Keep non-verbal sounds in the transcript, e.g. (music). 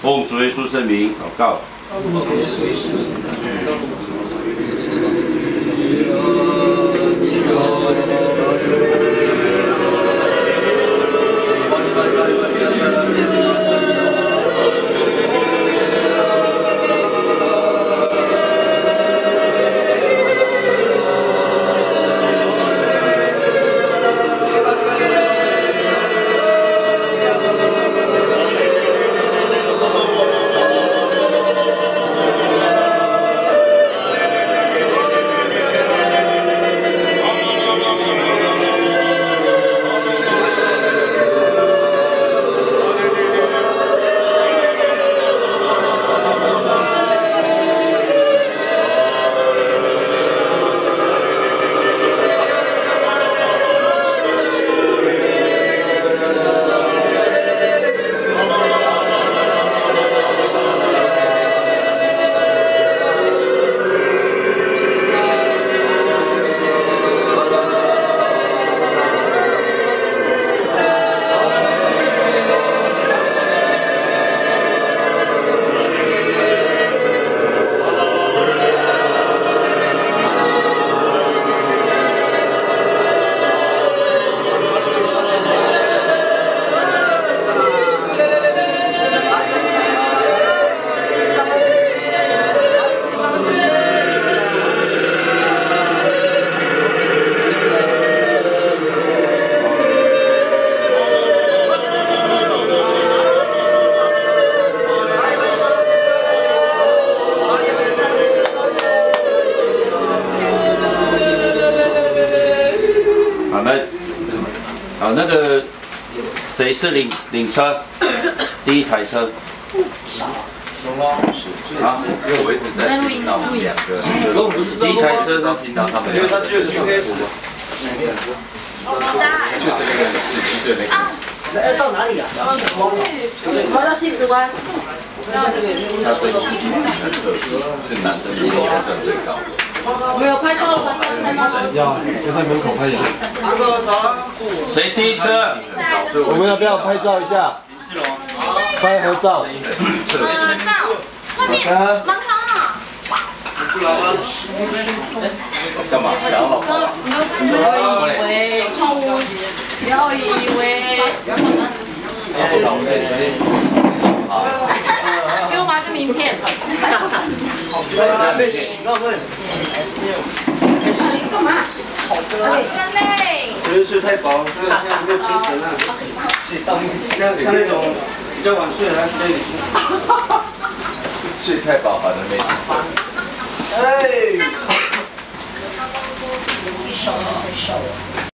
奉主耶稣圣名祷告。那好，那个谁是领领车？第一台车。啊，因为我一直在听到两个，第一台车呢？听到他们因为他就是 GPS。就是那个十七岁那个，哎，到哪里啊？我到新竹湾。他声音很特殊，是男生比女生最高的。没有拍照，拍照，拍照。要就在门口拍一下。那个早上谁第一车？我们要不要拍照一下？拍合照。合照，外面门口啊。干嘛？想要老婆吗？不要以为，不要以为，给我拿个名片。被洗到这里，洗干嘛？真累。就是睡太薄，所以现在没有精神了。像像 (laughs) 那种比较晚睡的，他可以睡太饱反正没精神。哎。